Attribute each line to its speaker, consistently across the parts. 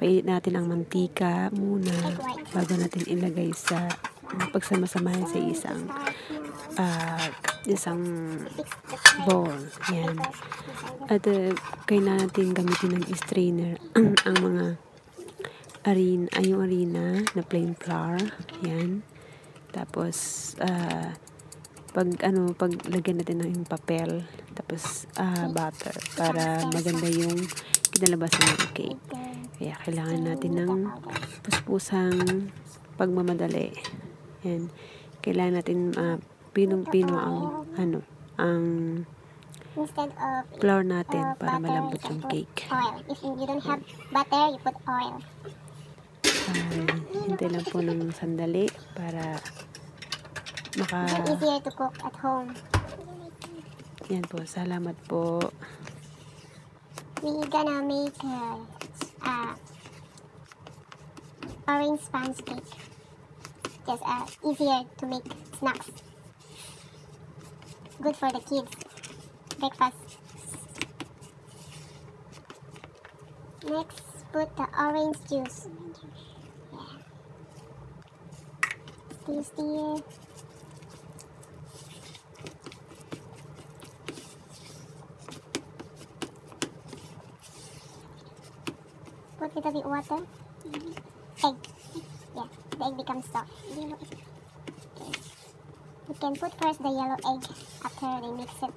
Speaker 1: painit natin ang mantika muna bago natin ilagay sa pagsama-samahin sa isang uh, isang bowl. Yan. At uh, kailangan natin gamitin ng strainer ang mga arena, ay yung arena na plain flour. Yan. Tapos, uh, pag ano, pag lagyan natin ng papel, tapos uh, butter para maganda yung kinalabasan ng cake. Kaya kailangan natin ng puspusang pagmamadali. Yan. Kailangan natin uh, pinong-pino ang ano, ang flour natin
Speaker 2: uh,
Speaker 1: para malambot yung cake.
Speaker 2: Oil. If you don't have butter, you put oil.
Speaker 1: Uh, hintay lang po ng sandali para maka...
Speaker 2: It's easier to cook at home.
Speaker 1: Yan po. Salamat po.
Speaker 2: We gonna make uh, orange sponge cake. Just uh, easier to make snacks. Good for the kids. Breakfast. Next, put the orange juice. Yeah. Stir, stir. Put a little bit water. Egg. Yeah, the egg becomes soft. Okay. You can put first the yellow egg after they mix it.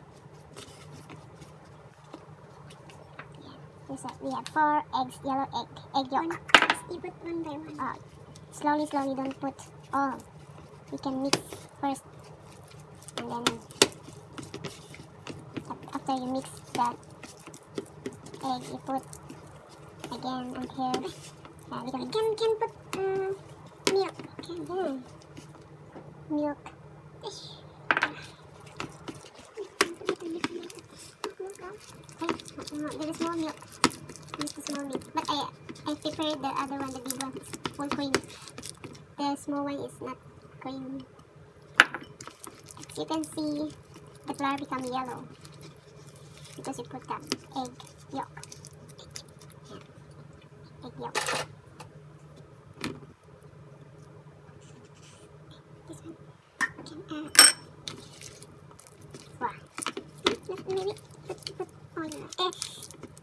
Speaker 2: Yeah, we have four eggs, yellow egg, egg yolk. One, You put one by one. Uh, slowly, slowly, don't put all. You can mix first, and then after you mix the egg, you put again until uh, we can can can put uh, milk. Can yeah. milk. Okay, there is more milk. Use the small milk, but I I prepared the other one, the big one, full cream. The small one is not cream. As you can see, the flour become yellow because you put the egg yolk egg yolk. This one can add. Wow. Maybe put put oil. Eh,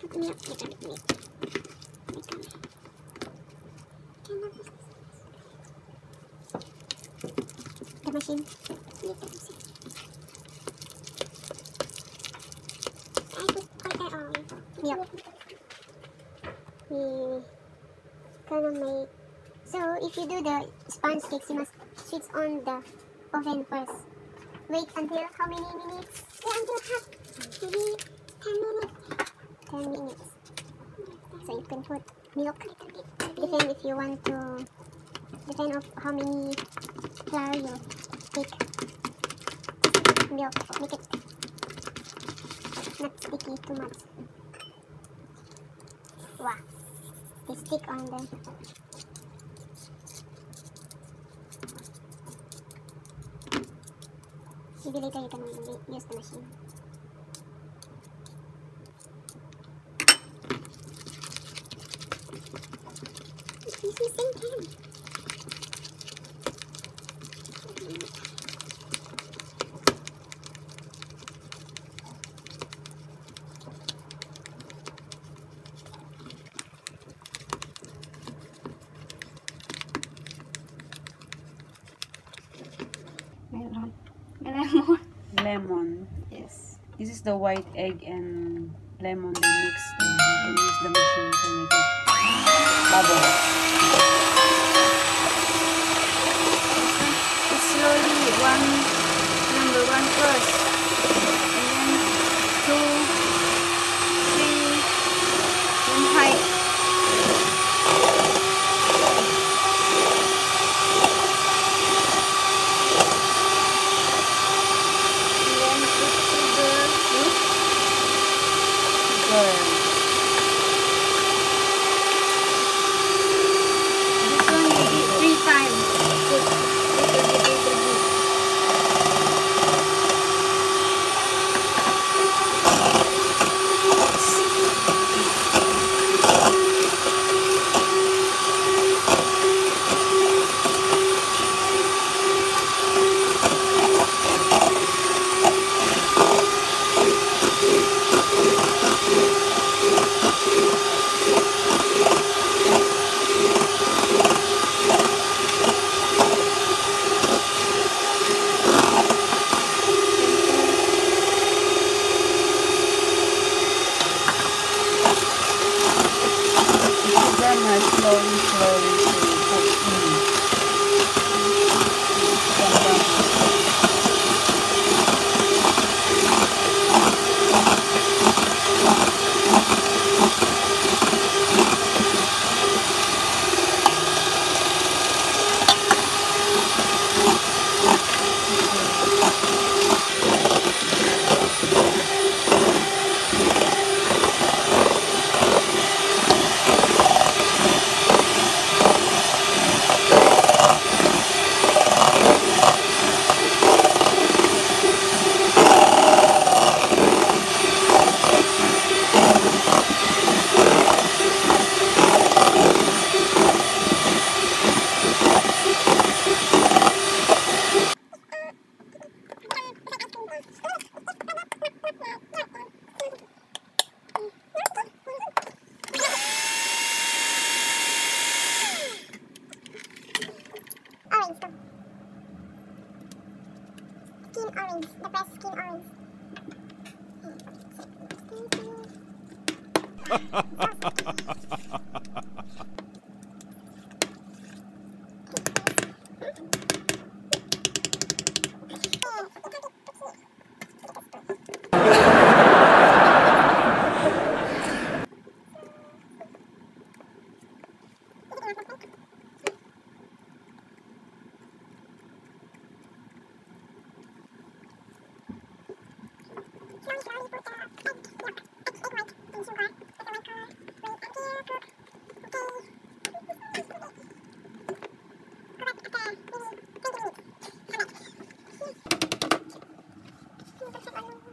Speaker 2: put milk. Little bit milk. Become. Can Gonna make so if you do the sponge cakes you must switch on the oven first. Wait until how many minutes? Yeah until hot maybe 10 minutes. 10 minutes so you can put milk depend if you want to depend of how many flour you take. Milk make it not sticky too much. Wow. They stick on the maybe later you can use the machine
Speaker 3: Lemon. Yes.
Speaker 1: This is the white egg and lemon they mixed. And you can use the machine to make it bubble.
Speaker 2: Perfect. Good boy. Wait until cold. You can, and then you can say whatever you want to say. Just relax. It's a kind of fruit cake. It's simple. My teacher says it's make it so difficult. Make it. Yeah, they have a lot of.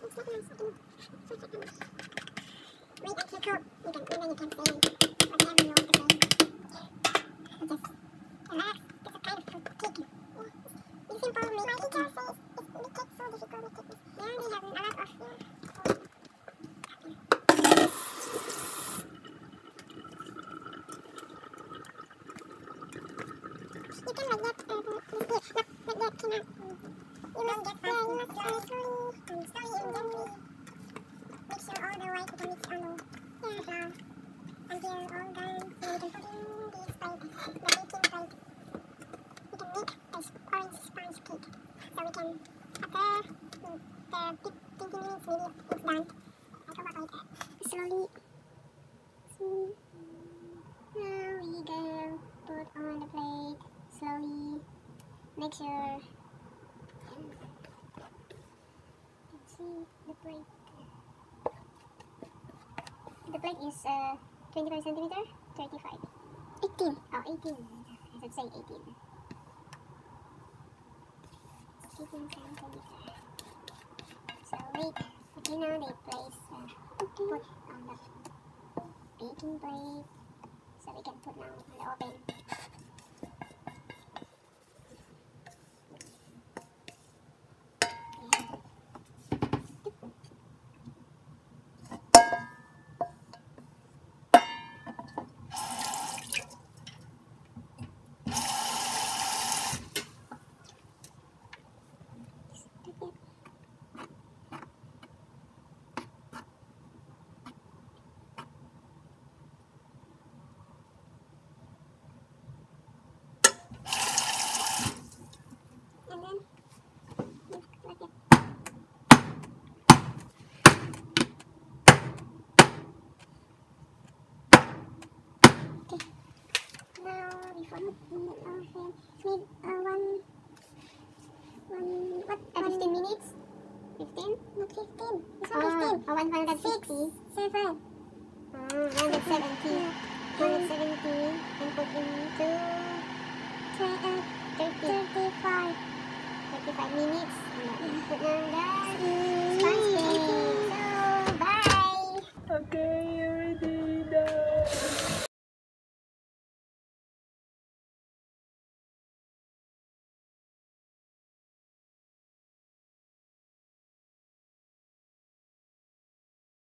Speaker 2: Yeah. You can like that, uh, like not like that, cannot. You must yeah, you must uh, slowly, um, slowly and gently mix your all the white on the yeah, flour until all done. Then you can put in the Sprite, the baking Sprite. We can make this orange sponge cake. So we can, after the fif- 20 minutes, maybe it's done. I can work like that. Slowly, slowly. Now we go put on the plate slowly. Make sure. Let's see the plate. Plate is uh, 25 centimeter, 35. 18. Oh, 18. I should say 18. 18 centimeter. So wait. Okay, now they place uh, put on the baking plate so we can put now on the oven. And then you like it. Okay. Now before putting it in the oven, need uh, one, one, what? Uh, 15 minutes? 15? Not 15. It's not 15. Oh, 160. 7. 170. 170 and put into tw- uh, 30. 35.